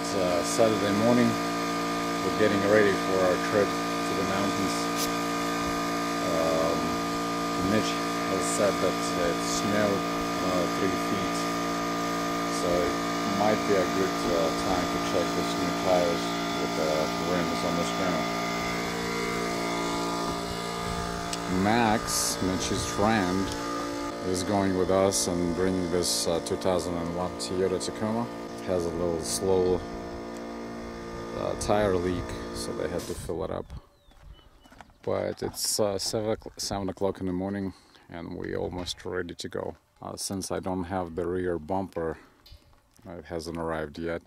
It's uh, Saturday morning. We're getting ready for our trip to the mountains. Um, Mitch has said that it snowed uh, three feet, so it might be a good uh, time to check those new tires with the rims on this ground. Max, Mitch's friend, is going with us and bringing this uh, 2001 Toyota Tacoma. Has a little slow uh, tire leak, so they had to fill it up. But it's uh, 7, o'clock, 7 o'clock in the morning and we're almost ready to go. Uh, since I don't have the rear bumper, it hasn't arrived yet.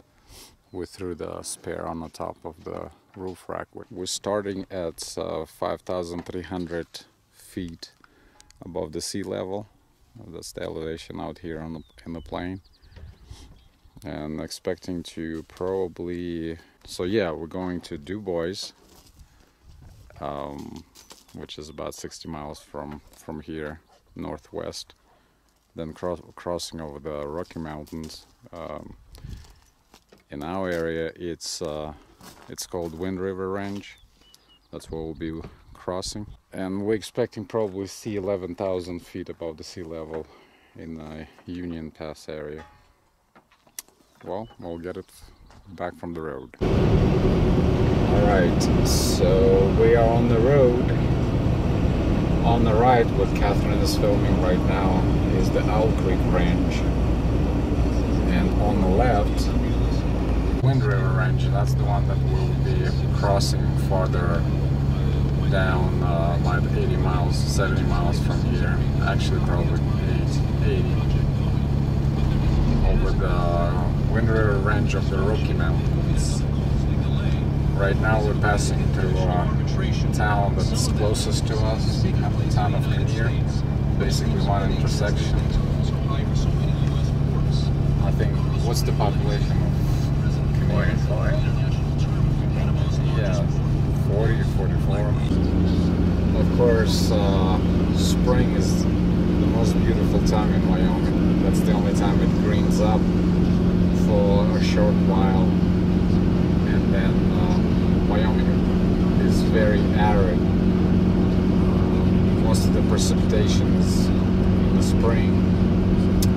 We threw the spare on the top of the roof rack. We're starting at uh, 5,300 feet above the sea level that's the elevation out here on the in the plain and expecting to probably so yeah we're going to Dubois um, which is about 60 miles from from here northwest then cross, crossing over the Rocky Mountains. Um, in our area it's uh, it's called Wind River Range. That's where we'll be crossing. And we're expecting probably see 11,000 feet above the sea level in the Union Pass area. Well, we'll get it back from the road. Alright, so we are on the road. On the right, what Catherine is filming right now is the Owl Creek Range. And on the left, Wind River Range, that's the one that we'll be crossing farther down uh, like 80 miles, 70 miles from here. Actually, probably 80, 80 over the Wind River Range of the Rocky Mountains. Right now, we're passing through a town that's closest to us, the town of Kinnear. Basically, one intersection. I think, what's the population of Kinnear? Yeah. 40 44 of course uh, spring is the most beautiful time in Wyoming that's the only time it greens up for a short while. And then uh, Wyoming is very arid. Most of the precipitation is in the spring.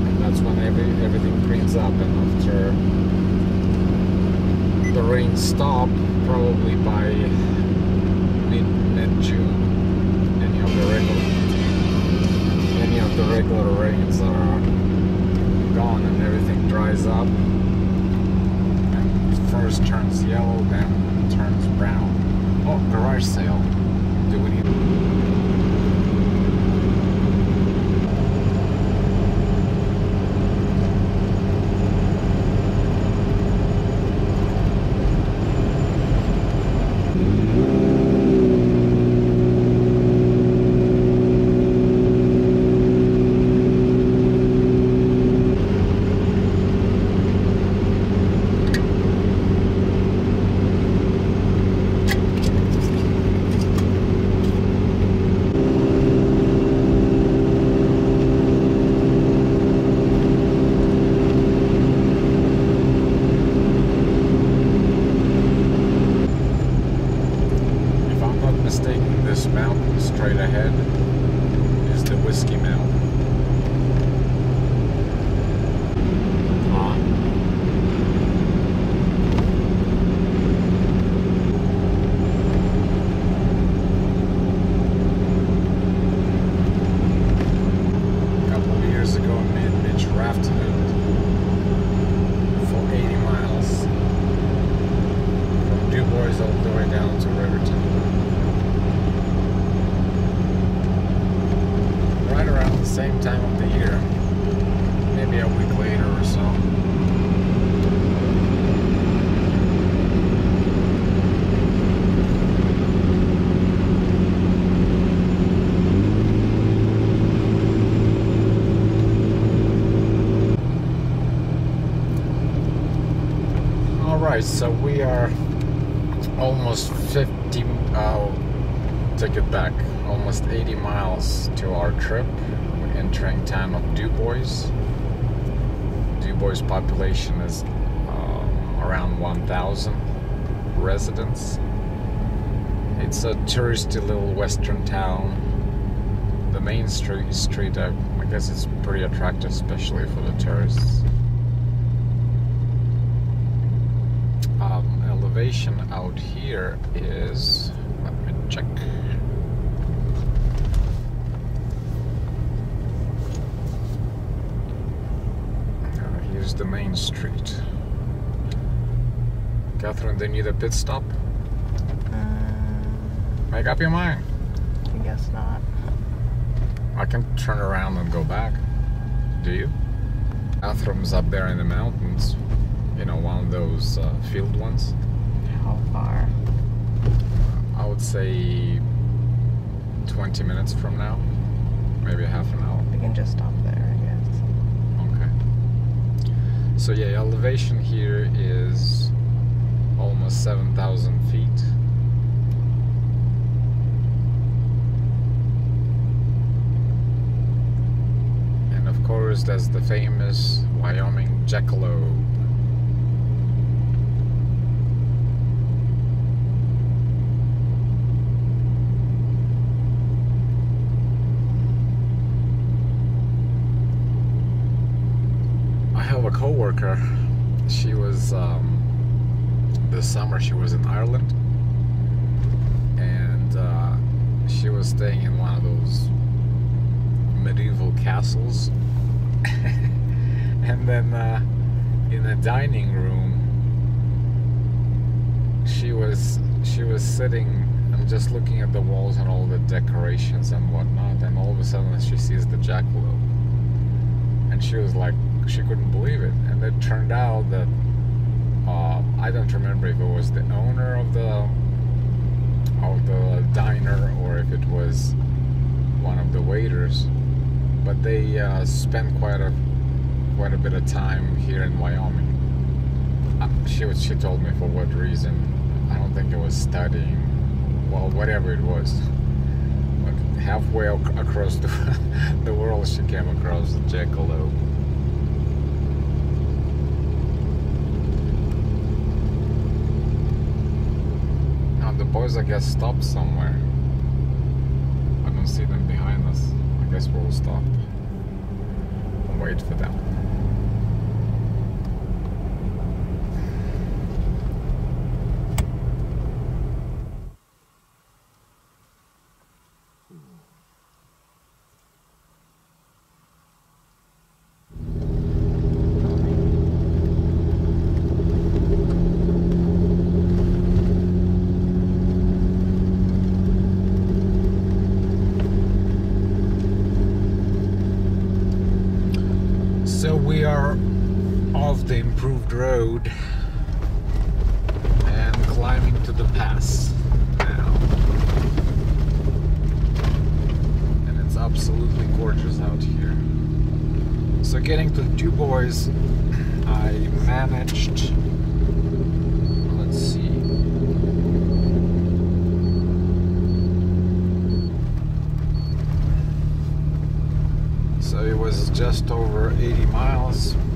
And that's when every, everything greens up. And after the rain stop probably by mid June, any of the regular any of the regular rains are gone and everything dries up first turns yellow then turns brown. Oh, garage sale. Do we need right, around the same time of the year, maybe a week later or so. All right, so we are almost 50, uh, take it back, almost 80 miles to our trip. We're entering town of Dubois. Dubois population is um, around 1,000 residents. It's a touristy little western town. The main street, is street I, I guess it's pretty attractive, especially for the tourists. Um, elevation out here is, let me check. Uh, here's the main street. Catherine, they need a pit stop? Mm, Make up your mind. I guess not. I can turn around and go back. Do you? Bathrooms up there in the mountains. You know, one of those uh, field ones. How far? I would say 20 minutes from now. Maybe half an hour. We can just stop there, I guess. Okay. So yeah, elevation here is almost 7,000 feet. And of course, there's the famous Wyoming jackalope. I have a coworker. She was um, this summer. She was in Ireland, and uh, she was staying in one of those medieval castles. and then uh, in the dining room, she was she was sitting and just looking at the walls and all the decorations and whatnot. And all of a sudden, she sees the jackalope and she was like she couldn't believe it. And it turned out that uh, I don't remember if it was the owner of the of the diner or if it was one of the waiters. But they uh, spent quite a quite a bit of time here in Wyoming. Uh, she was she told me for what reason. I don't think it was studying. Well whatever it was. Halfway ac- across the, the world she came across the jackalope Now the boys I guess stopped somewhere. I don't see them behind us. I guess we'll stop and wait for them So we are off the improved road and climbing to the pass now. And it's absolutely gorgeous out here. So getting to Dubois, I managed. Let's see. So it was just over 80 miles, the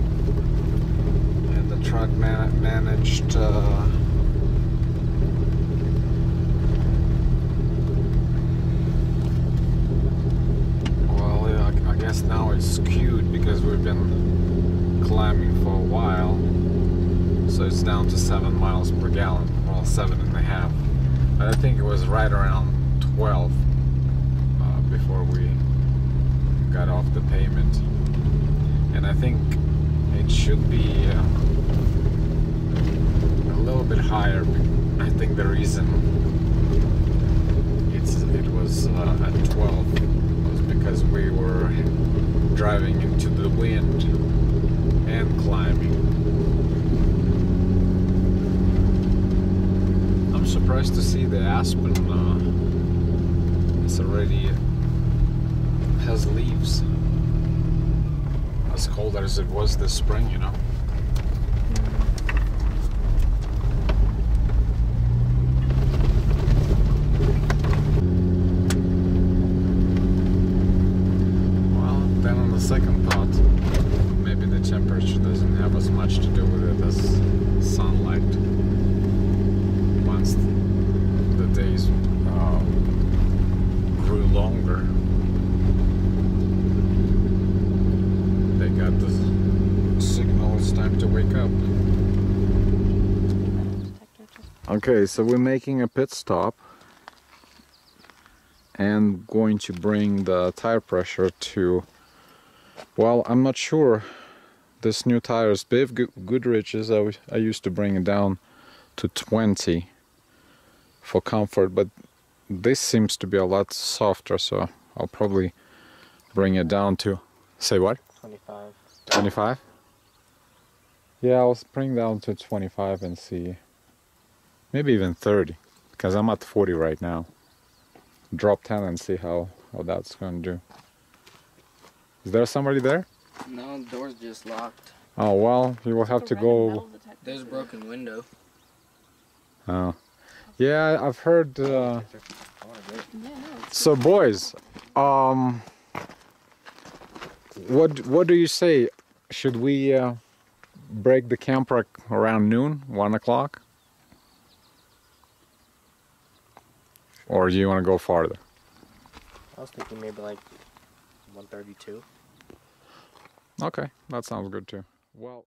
truck man- managed. Uh, well, I, guess now it's skewed because we've been climbing for a while, so it's down to seven miles per gallon. Well, seven and a half, but I think it was right around 12 uh, before we got off the pavement and I think it should be uh, little bit higher I think the reason it's it was uh, at 12 was because we were driving into the wind and climbing I'm surprised to see the aspen uh, it's already has leaves. As cold as it was this spring, you know. Well, then on the second thought, maybe the temperature doesn't have as much to do with it as sunlight. wake up. Detector just Okay, so we're making a pit stop and going to bring the tire pressure to. Well, I'm not sure. This new tires, Biv Goodrich's, I, I used to bring it down to 20 for comfort, but this seems to be a lot softer, so I'll probably bring it down to. Say what? 25. 25? Yeah, I'll bring down to 25 and see. Maybe even 30, because I'm at 40 right now. Drop 10 and see how, how that's going to do. Is there somebody there? No, the door's just locked. Oh, well, you will have to the random metal go. There's a broken window. Oh. Yeah, I've heard. Uh... Yeah, no, it's So, boys, um, what what do you say? Should we uh, break the camp around noon, one o'clock, or do you want to go farther? I was thinking maybe like 132. Okay, that sounds good too. Well.